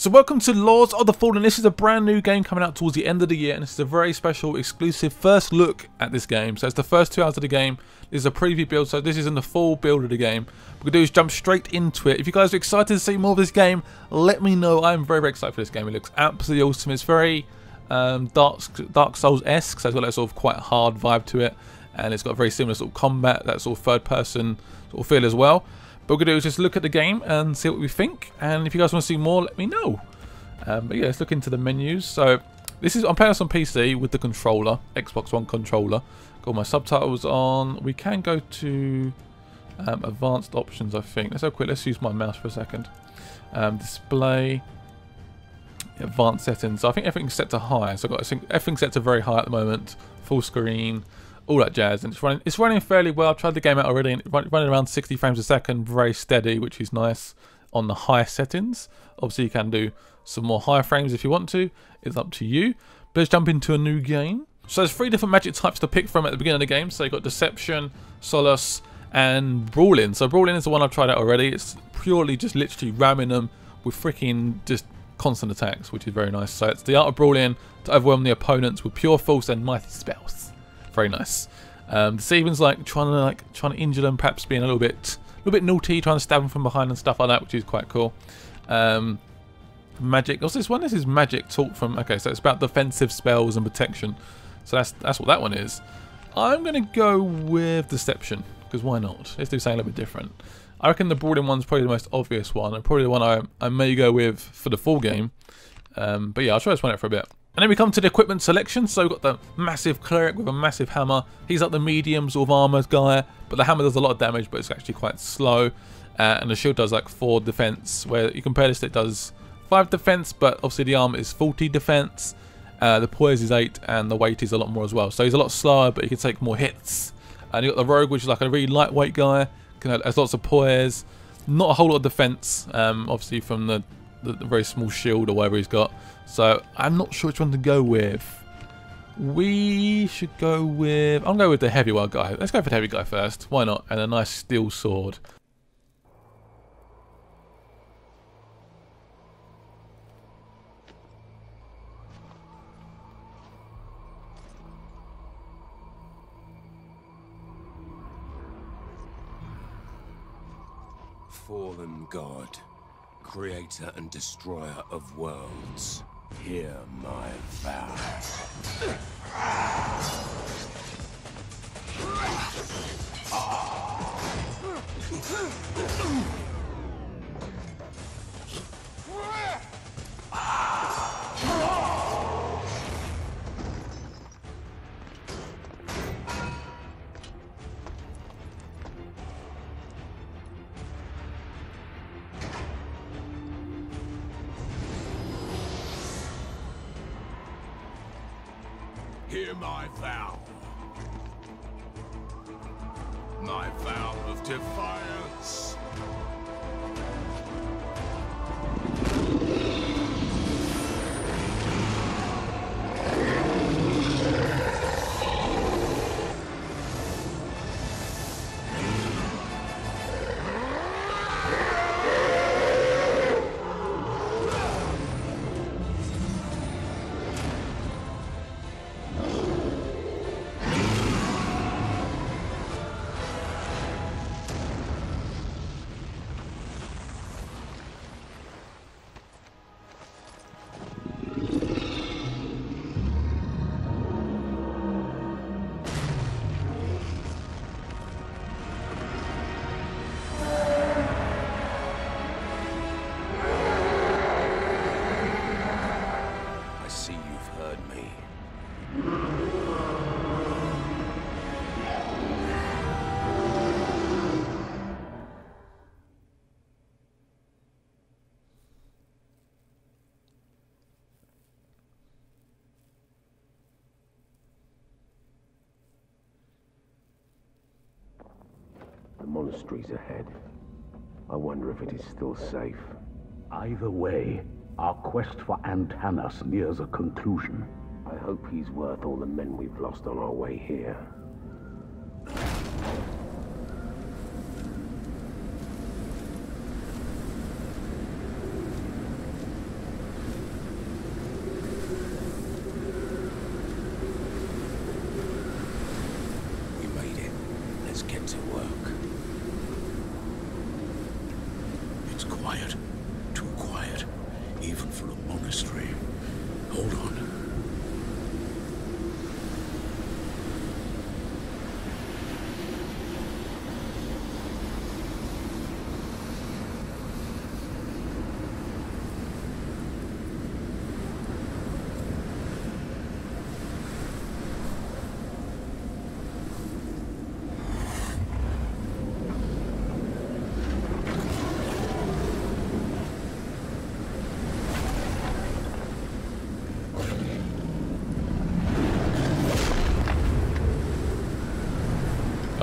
So welcome to Lords of the Fallen. This is a brand new game coming out towards the end of the year and this is a very special exclusive first look at this game. So it's the first two hours of the game. This is a preview build, so this isn't the full build of the game. What to do is jump straight into it. If you guys are excited to see more of this game, let me know. I'm very, very excited for this game. It looks absolutely awesome. It's very um, Dark, Dark Souls-esque, so it's got that sort of quite hard vibe to it. And it's got a very similar sort of combat, that sort of third person sort of feel as well. But what we're going to do is just look at the game and see what we think. And if you guys want to see more, let me know. Um, but yeah, let's look into the menus. So this is I'm playing this on PC with the controller, Xbox One controller. Got my subtitles on. We can go to um, advanced options, I think. Let's a quick. Let's use my mouse for a second. Um, display, advanced settings. So I think everything's set to high. So I've got everything's set to very high at the moment. Full screen, all that jazz, and it's running. It's running fairly well. I've tried the game out already, and it's running around 60 frames a second, very steady, which is nice on the high settings. Obviously, you can do some more higher frames if you want to. It's up to you. But let's jump into a new game. So there's three different magic types to pick from at the beginning of the game. So you've got Deception, Solace, and Brawling. So Brawling is the one I've tried out already. It's purely just literally ramming them with freaking just constant attacks, which is very nice. So it's the art of Brawling to overwhelm the opponents with pure force and mighty spells. Very nice. Um, Deceiving's like trying to like trying to injure them, perhaps being a little bit a little bit naughty, trying to stab them from behind and stuff like that, which is quite cool. Um, magic. What's this one? This is magic taught from. Okay, so it's about defensive spells and protection. So that's that's what that one is. I'm gonna go with deception because why not? Let's do something a little bit different. I reckon the Brawling one's probably the most obvious one, and probably the one I I may go with for the full game. Um, but yeah, I'll try this one out for a bit. And then we come to the equipment selection. So we've got the massive cleric with a massive hammer. He's like the medium sort of armored guy, but the hammer does a lot of damage, but it's actually quite slow. Uh, and the shield does like 4 defense, where you compare this, it does 5 defense, but obviously the armor is 40 defense. Uh, the poise is 8, and the weight is a lot more as well. So he's a lot slower, but he can take more hits. And you got the rogue, which is like a really lightweight guy, has lots of poise, not a whole lot of defense, um, obviously from the, the, the very small shield or whatever he's got. So I'm not sure which one to go with. We should go with... I'll go with the heavyweight guy. Let's go for the heavy guy first. Why not? And a nice steel sword. Creator and destroyer of worlds, hear my vow. Hear my vow. My vow of defiance. Monastery's ahead. I wonder if it is still safe. Either way, our quest for Antanas nears a conclusion. I hope he's worth all the men we've lost on our way here.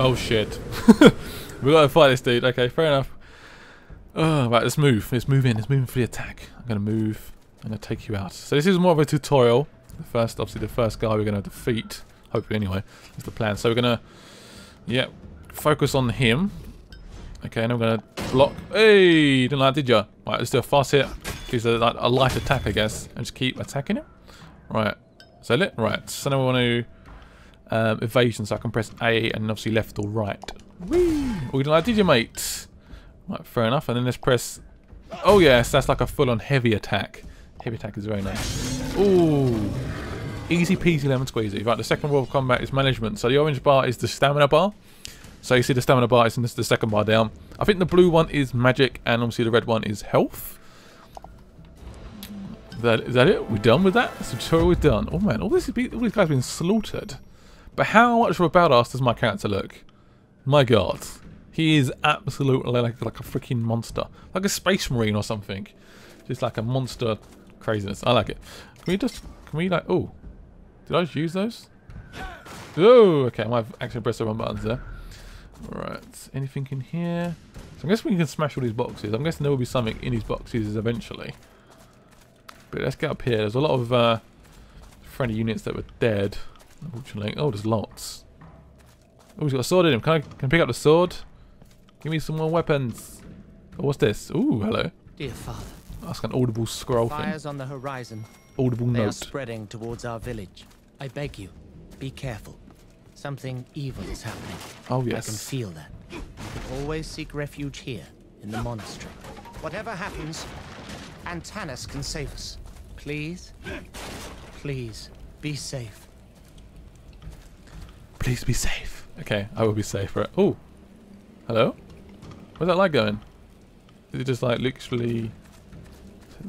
Oh shit. we gotta fight this dude. Okay, fair enough. Oh, right, let's move. Let's move in. Let's move in for the attack. I'm gonna move. I'm gonna take you out. So this is more of a tutorial. The first, obviously, the first guy we're gonna defeat. Hopefully, anyway, is the plan. So we're gonna, yeah, focus on him. Okay, and I'm gonna block. Hey, didn't like, did ya? Right, let's do a fast hit. Use a, like, a light attack, I guess, and just keep attacking him. Right. That it? Right. So now we want to um, evasion, so I can press A and obviously left or right. Whee! Like, did you, mate? Right, fair enough. And then let's press. Oh yes, that's like a full-on heavy attack. Heavy attack is very nice. Ooh. Easy peasy lemon squeezy. Right, the second rule of combat is management. So the orange bar is the stamina bar. So you see the stamina bar is in this, the second bar down. I think the blue one is magic and obviously the red one is health. Is that, is that it? We're done with that? The tutorial we're done. Oh man, all, this, all these guys have been slaughtered. But how much of a badass does my character look? My god. He is absolutely like, like a freaking monster. Like a space marine or something. Just like a monster craziness. I like it. Can we just, can we like, oh. Did I just use those? Oh, okay, I might have actually pressed the wrong buttons there. Right, anything in here? So I'm guessing we can smash all these boxes. I'm guessing there will be something in these boxes eventually. But let's get up here. There's a lot of uh, friendly units that were dead. Unfortunately. Oh, there's lots. Oh, he's got a sword in him. Can I, can I pick up the sword? Give me some more weapons. Oh, what's this? Ooh, hello. Dear father, That's an audible scroll thing. fires on the horizon. Audible They are spreading towards our village. I beg you, be careful. Something evil is happening. Oh, yes. I can feel that. You can always seek refuge here, in the monastery. Whatever happens, Antanas can save us. Please, please, be safe. Please be safe. Okay, I will be safe. Right. Oh, hello. Where's that light going? Is it just like literally?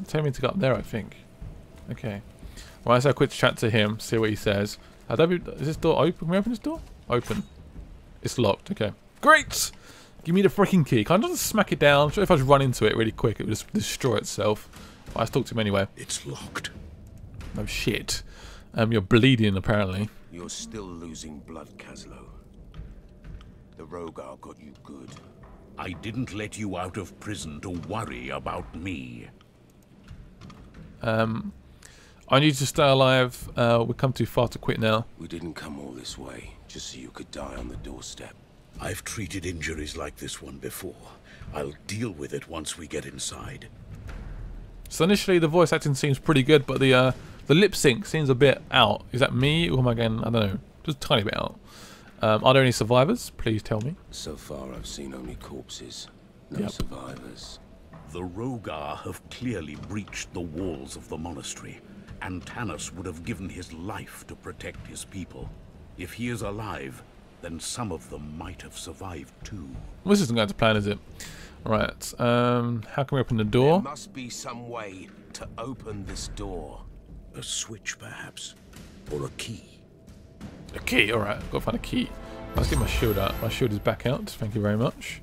Tell me to go up there. I think. Okay. Right, so I quick chat to him, see what he says. Don't be- is this door open? Can we open this door? Open. It's locked. Okay. Great. Give me the freaking key. Can I just smack it down? I'm sure if I just run into it really quick, it would just destroy itself. But I talk to him anyway. It's locked. Oh shit. Um, you're bleeding apparently. You're still losing blood, Kaslo. The Rhogar got you good. I didn't let you out of prison to worry about me. Um, I need to stay alive. Uh, we've come too far to quit now. We didn't come all this way just so you could die on the doorstep. I've treated injuries like this one before. I'll deal with it once we get inside. So initially the voice acting seems pretty good, but the uh, the lip sync seems a bit out. Is that me or am I getting, I don't know, just a tiny bit out. Um, are there any survivors? Please tell me. So far, I've seen only corpses, no Yep. survivors. The Rhogar have clearly breached the walls of the monastery. and Antanas would have given his life to protect his people. If he is alive, then some of them might have survived too. This isn't going to plan, is it? Right. Um, how can we open the door? There must be some way to open this door. A switch, perhaps? Or a key? A key. All right. I've got to find a key. Let's get my shield out. My shield is back out. Thank you very much.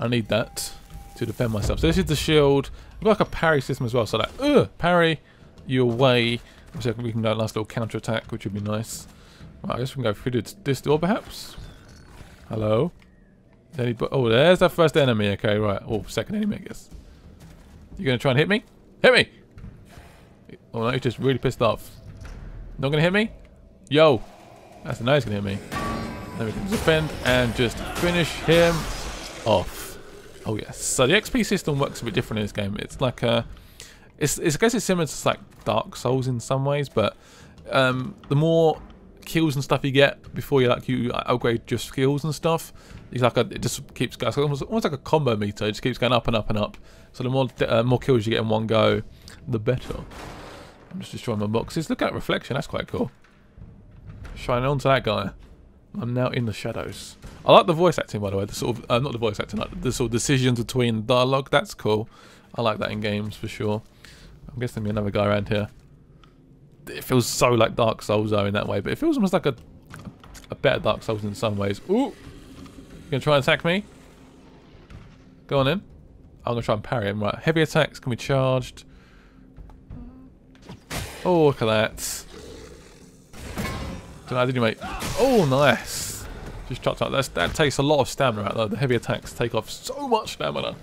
I need that to defend myself. So this is the shield. We've got like a parry system as well. So like, ugh, parry, you away. So we can do a nice little counter attack, which would be nice. Right, I guess we can go through this, door perhaps. Hello. Any- oh, there's that first enemy. Okay, right. Oh, second enemy, I guess. You're gonna try and hit me? Hit me! Oh no, he's just really pissed off. Not gonna hit me? Yo! That's a nice gonna hit me. Then we can defend and just finish him off. Oh yes. So the XP system works a bit different in this game. It's like a, it's, it's I guess it's similar to like Dark Souls in some ways, but um, the more kills and stuff you get before you like you upgrade your skills and stuff, it's like a, it just keeps going. It's almost, almost like a combo meter. It just keeps going up and up and up. So the more uh, more kills you get in one go, the better. I'm just destroying my boxes. Look at that reflection. That's quite cool. Shining onto that guy. I'm now in the shadows. I like the voice acting, by the way. The sort of uh, not the voice acting, like the sort of decisions between dialogue. That's cool. I like that in games for sure. I'm guessing there'll be another guy around here. It feels so like Dark Souls though in that way, but it feels almost like a a better Dark Souls in some ways. Ooh, you gonna try and attack me? Go on in. I'm gonna try and parry him. Right, heavy attacks can be charged. Oh, look at that. Know, did you mate? Oh, nice. Just chucked out. That's, that takes a lot of stamina out though. The heavy attacks take off so much stamina.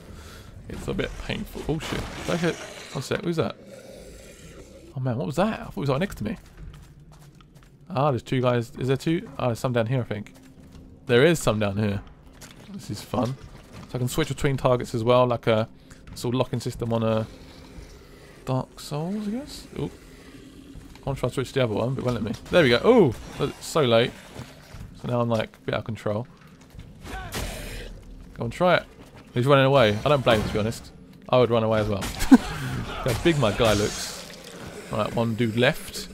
It's a bit painful. Oh shit. Take it. One sec. Who's that? Oh man, what was that? I thought it was right next to me. Ah, there's two guys. Is there two? Ah, there's some down here, I think. There is some down here. This is fun. So I can switch between targets as well, like a sort of locking system on a Dark Souls, I guess. Oh, I want try to switch to the other one, but it won't let me. There we go. Oh, it's so late. So now I'm like a bit out of control. Go and try it. He's running away. I don't blame him, to be honest. I would run away as well. How big my guy looks. Right, one dude left.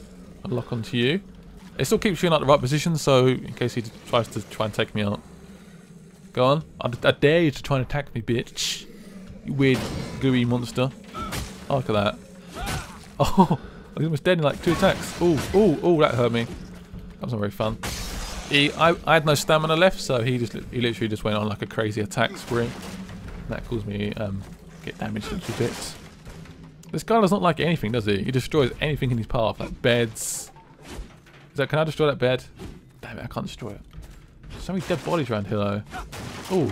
I'll lock onto you. It still keeps you in like, the right position, so in case he tries to try and take me out. Go on. I, I dare you to try and attack me, bitch. You weird, gooey monster. Oh, look at that. Oh, I was almost dead in like two attacks. Oh, oh, oh, that hurt me. That was not very fun. He, I, I had no stamina left, so he just he literally just went on like a crazy attack spree. That caused me um, get damaged into bits. This guy does not like anything, does he? He destroys anything in his path, like beds. Is that? Can I destroy that bed? Damn it, I can't destroy it. There's So many dead bodies around here, though. Oh,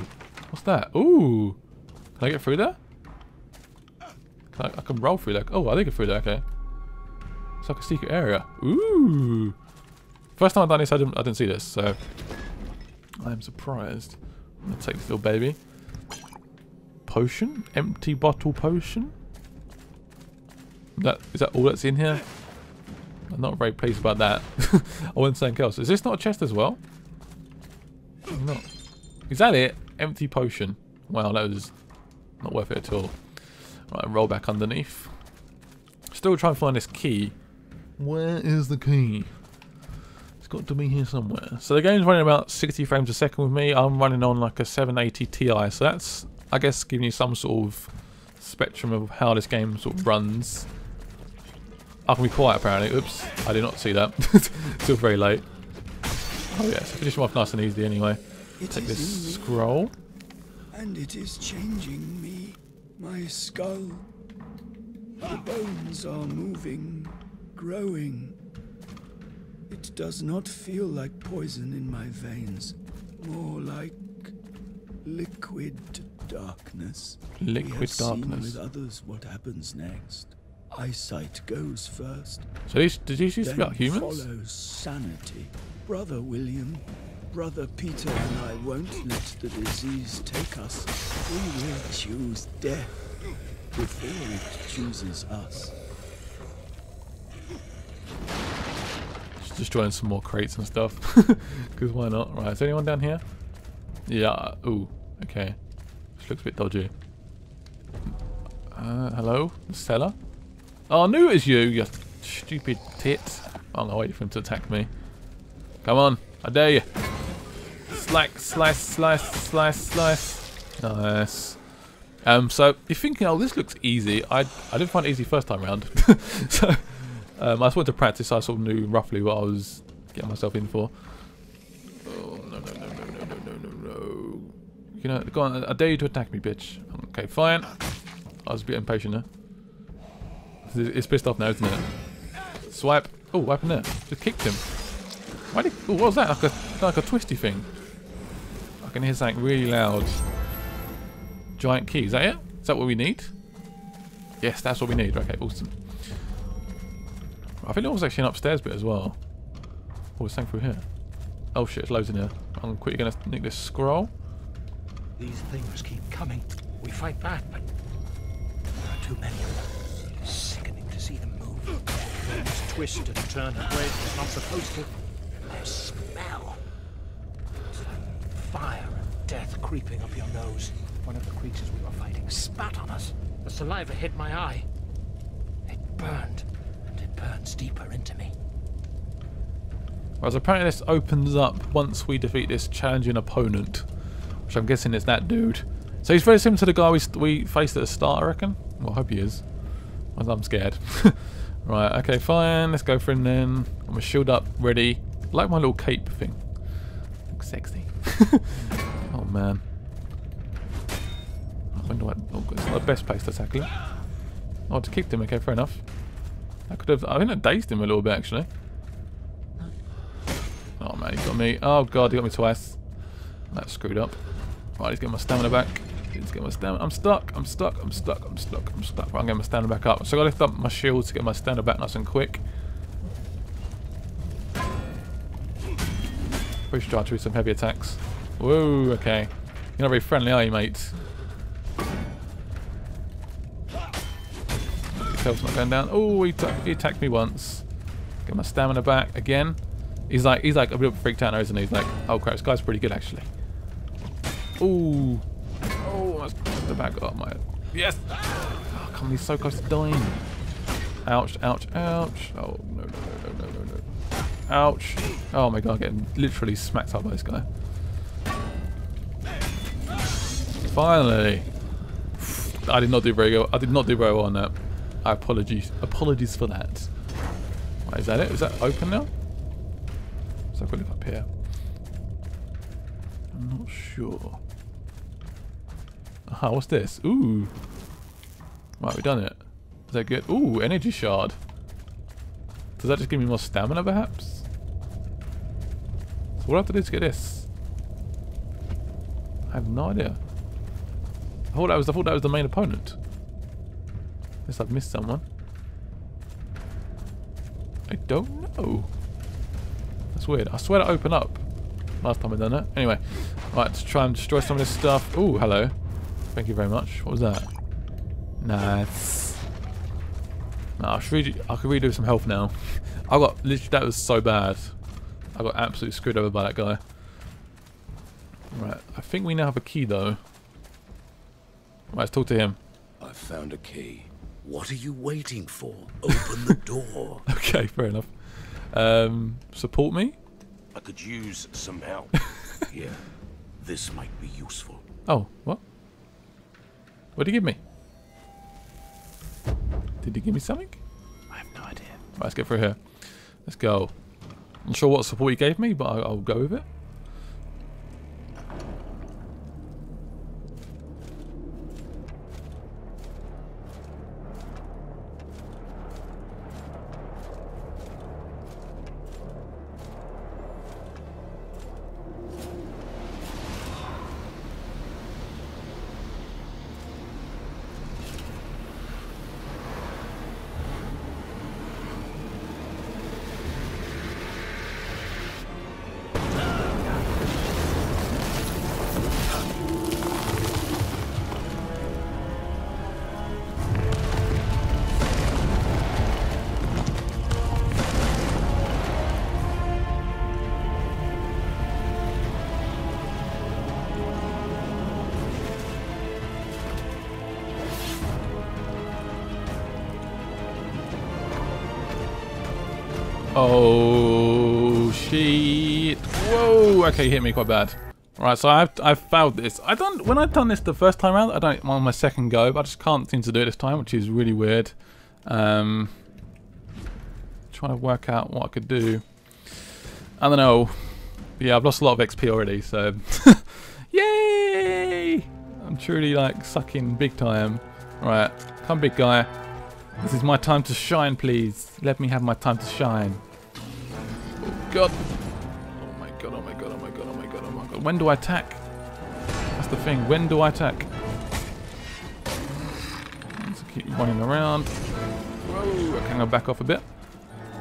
what's that? Ooh, can I get through there? Can I, I, can roll through there. Oh, I did get through there. Okay. It's like a secret area. Ooh. First time I've done this, I didn't, I didn't see this, so I am surprised. I'm gonna take this little baby. Potion? Empty bottle potion? That is that all that's in here? I'm not very pleased about that. I want something else. Is this not a chest as well? No. Is that it? Empty potion. Wow, that was not worth it at all. Right, roll back underneath. Still trying to find this key. Where is the key? It's got to be here somewhere. So the game's running about 60 frames a second with me. I'm running on like a 780 Ti, so that's, I guess, giving you some sort of spectrum of how this game sort of runs. I can be quiet apparently. Oops, I did not see that. Still very late. Oh yeah, so finish him off nice and easy anyway. It Take this scroll. And it is changing me. My skull. The bones are moving, growing. It does not feel like poison in my veins. More like liquid darkness. Liquid we have Seen with others what happens next. Eyesight goes first. So these, did these used to be like humans? follows sanity. Brother William, Brother Peter and I won't let the disease take us. We will choose death before it chooses us. Destroying some more crates and stuff. Because why not? Right, is anyone down here? Yeah, ooh, okay. This looks a bit dodgy. Uh, hello? The cellar? Oh, I knew it was you, you stupid tit. I'm gonna wait for him to attack me. Come on, I dare you. Slack, slice, slice, slice, slice. Nice. Um, so you're thinking, oh, this looks easy. I I didn't find it easy first time round. so um, I just wanted to practice. I sort of knew roughly what I was getting myself in for. Oh no no no no no no no no no! You know, go on. I dare you to attack me, bitch. Okay, fine. I was a bit impatient there. It's it's pissed off now, isn't it? Swipe. Oh, what happened there? Just kicked him. Why did? Oh, what was that? Like a like a twisty thing. I can hear something really loud. Giant key. Is that it? Is that what we need? Yes, that's what we need. Okay, awesome. I think there was actually an upstairs bit as well. Oh, there's something through here. Oh shit, there's loads in here. I'm quickly gonna nick this scroll. These things keep coming. We fight back, but there are too many of them. It's sickening to see them move. Things twist and turn in ways they're not supposed to. Their smell. Fire and death creeping up your nose. One of the creatures we were fighting spat on us. The saliva hit my eye. It burned, burns deeper into me. Whereas apparently this opens up once we defeat this challenging opponent. Which I'm guessing is that dude. So he's very similar to the guy we, we faced at the start, I reckon. Well, I hope he is. I'm scared. right, okay, fine. Let's go for him then. I'm a shield up, ready. I like my little cape thing. Looks sexy. oh, man. When do I... Oh, it's not the best place to tackle him. Oh, to kicked him. Okay, fair enough. I could have... I think I dazed him a little bit, actually. Oh man, he got me. Oh god, he got me twice. That's screwed up. Right, he's getting my stamina back. He's getting my stamina. I'm stuck. I'm stuck. I'm stuck. I'm stuck. I'm stuck. Right, I'm getting my stamina back up. So I gotta lift up my shield to get my stamina back nice and quick. Push charge do some heavy attacks. Whoa, okay. You're not very friendly, are you, mate? Health's not going down. Oh, he, he attacked me once. Get my stamina back again. He's like he's like a bit freaked out now, isn't he? He's like, oh crap, this guy's pretty good actually. Ooh. Oh, the back up my Yes! Oh, come on, he's so close to dying. Ouch, ouch, ouch. Oh no no no no no no no. Ouch. Oh my god, getting literally smacked up by this guy. Finally. I did not do very good. I did not do very well on that. Apologies. Apologies for that. Right, is that it? Is that open now? So I've a look up here. I'm not sure. Aha, what's this? Ooh. Right, we've done it. Is that good? Ooh, energy shard. Does that just give me more stamina, perhaps? So what I have to do to get this? I have no idea. I thought that was, I thought that was the main opponent. Unless I've missed someone. I don't know. That's weird. I swear to open up. Last time I done it. Anyway, right, let's try and destroy some of this stuff. Oh, hello. Thank you very much. What was that? Nice. Nah, I, should redo, I could redo some health now. I got literally that was so bad. I got absolutely screwed over by that guy. Right, I think we now have a key though. Right, let's talk to him. I found a key. What are you waiting for? Open the door. Okay, fair enough. Um, support me? I could use some help. yeah, this might be useful. Oh, what? What did he give me? Did he give me something? I have no idea. Right, let's get through here. Let's go. I'm not sure what support he gave me, but I'll, I'll go with it. Oh shit! Whoa! Okay, hit me quite bad. Right, so I've I've failed this. I don't when I've done this the first time around, I don't on my second go, but I just can't seem to do it this time, which is really weird. Um, trying to work out what I could do. I don't know. Yeah, I've lost a lot of XP already, so yay! I'm truly like sucking big time. Right, come big guy. This is my time to shine, please. Let me have my time to shine. Oh god. Oh my god, oh my god, oh my god, oh my god, oh my god. When do I attack? That's the thing. When do I attack? Let's keep running around. Whoa, okay, I'm gonna back off a bit.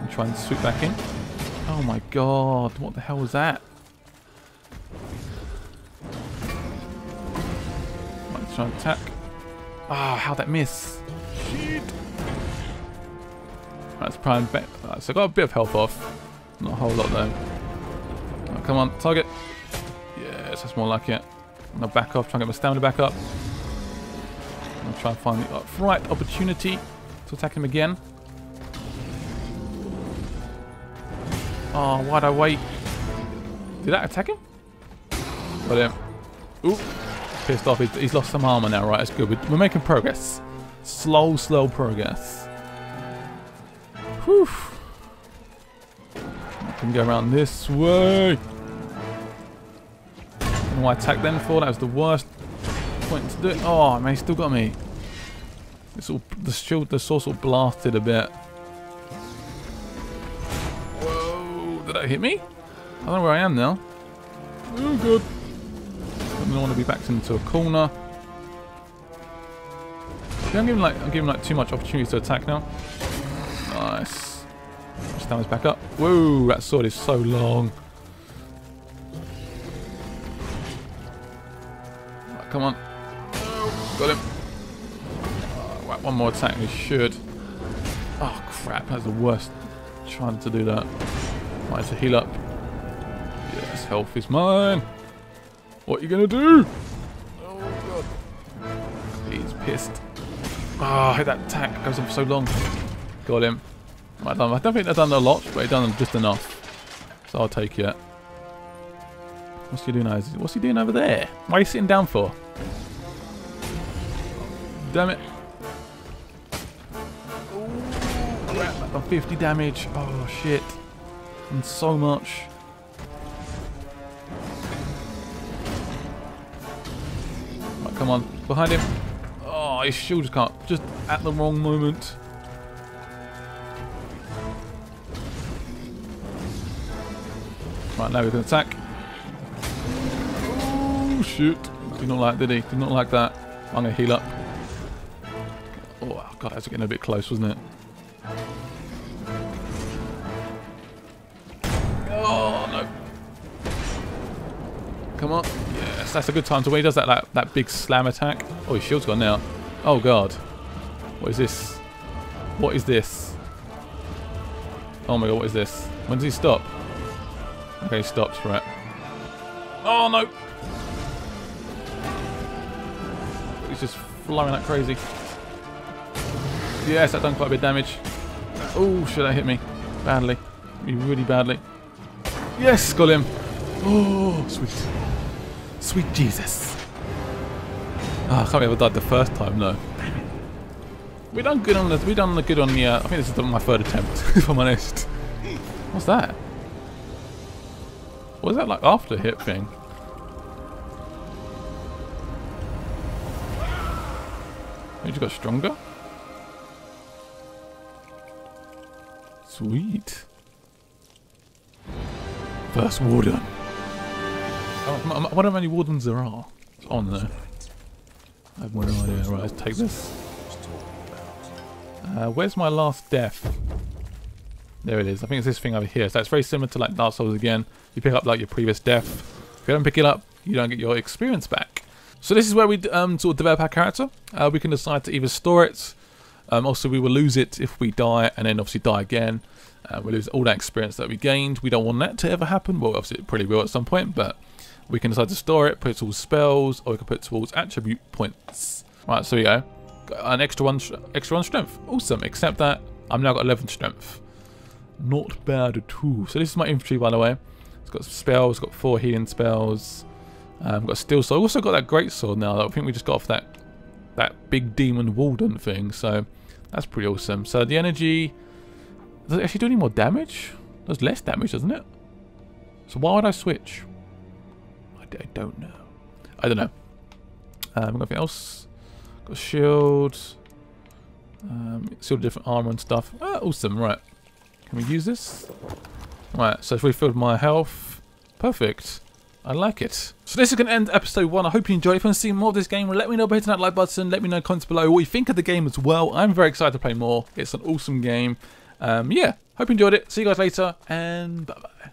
And try and swoop back in. Oh my god, what the hell was that? Let's try and attack. Ah, how'd that miss? Shit. That's prime. Right, so I got a bit of health off. Not a whole lot though. Oh, come on, target. Yes, that's more like it. I'm gonna back off, try and get my stamina back up. I'm gonna try and find the right opportunity to attack him again. Oh, why'd I wait? Did that attack him? Got him. Ooh, pissed off. He's, lost some armor now, right? That's good. We're making progress. Slow, slow progress. Whew. Can go around this way. Don't know why I attacked them for. That was the worst point to do it. Oh, man, he still got me. It's all, the shield, the source all blasted a bit. Whoa, did that hit me? I don't know where I am now. Oh, God. doesn't want to be backed into a corner. I'm giving like I'm giving like too much opportunity to attack now. Nice. Stand us back up. Whoa, that sword is so long. Right, come on. Got him. Oh, right, one more attack we should. Oh crap, that's the worst. Trying to do that. Right, to heal up. Yes, health is mine. What are you gonna do? Oh god. He's pissed. Oh, hit that attack. Goes on for so long. Got him. I don't, think they've done a lot, but they've done just enough. So I'll take it. What's he doing? What's he doing over there? Why are you sitting down for? Damn it. Crap, I've done 50 damage. Oh shit. And so much. Right, come on. Behind him. Oh, his shield just can't. Just at the wrong moment. Right, now we can attack. Oh, shit. Did not like, did he? Did not like that. I'm going to heal up. Oh, God, that's getting a bit close, wasn't it? Oh, no. Come on. Yes, that's a good time to when he does that, that, that big slam attack. Oh, his shield's gone now. Oh, God. What is this? What is this? Oh, my God, what is this? When does he stop? Okay, stops, right. Oh, no! He's just flying like crazy. Yes, that done quite a bit of damage. Oh, should that hit me? Badly. Really badly. Yes, got him. Oh, sweet. Sweet Jesus. Oh, I can't believe I died the first time, no. We done good on the we done the good on the uh, I think this is my third attempt, if I'm honest. What's that? What is that like after hit thing? You just got stronger? Sweet. First warden. Oh, I wonder how many wardens there are. It's on there. I have no idea. Right, let's take this. Uh, where's my last death? There it is. I think it's this thing over here. So it's very similar to like Dark Souls again. You pick up like your previous death. If you don't pick it up, you don't get your experience back. So this is where we um, sort of develop our character. Uh, we can decide to either store it. Um, also, we will lose it if we die, and then obviously die again. Uh, we lose all that experience that we gained. We don't want that to ever happen. Well, obviously it probably will at some point, but we can decide to store it, put it towards spells, or we can put it towards attribute points. Right, so we go. Got an extra one, extra one strength. Awesome. Except that I'm now got 11 strength. Not bad at all. So this is my infantry, by the way. It's got spells. Got four healing spells. Um, got steel sword. Also got that great sword now. That I think we just got off that that big demon warden thing. So that's pretty awesome. So the energy does it actually do any more damage? Does less damage, doesn't it? So why would I switch? I, I don't know. I don't know. Um, got anything else? Got shield. Um, sort of different armor and stuff. Ah, awesome. Right. Can we use this? Right. So if we filled my health, perfect. I like it. So this is going to end episode 1. I hope you enjoyed. If you want to see more of this game, let me know by hitting that like button. Let me know in the comments below what you think of the game as well. I'm very excited to play more. It's an awesome game. Um, yeah, hope you enjoyed it. See you guys later, and bye-bye.